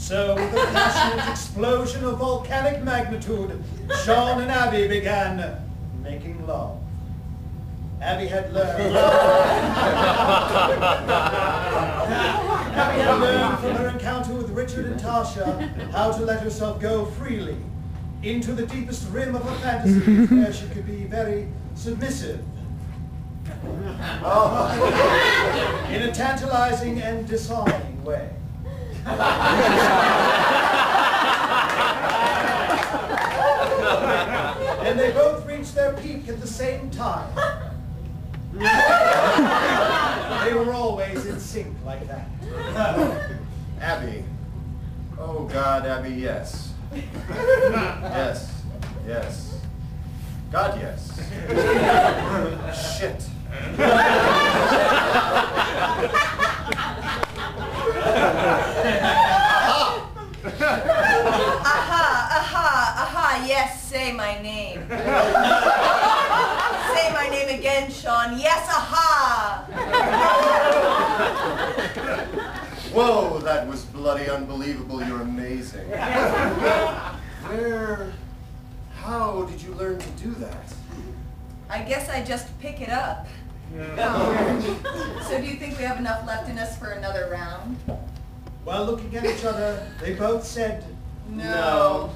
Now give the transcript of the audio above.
So, with a passionate explosion of volcanic magnitude, Sean and Abby began making love. Abby had learned. Abby had learned from her encounter with Richard and Tasha how to let herself go freely into the deepest rim of her fantasy where she could be very submissive. Oh. In a tantalizing and disarming way. And they both reached their peak at the same time. they were always in sync like that. Abby. Oh God, Abby, yes. yes. Yes. God, yes. Shit. Aha, aha, aha, yes, say my name. say my name again, Sean. Yes, aha! Whoa, that was bloody unbelievable. You're amazing. Where, how did you learn to do that? I guess I just pick it up. so do you think we have enough left in us for another round? While looking at each other, they both said, No.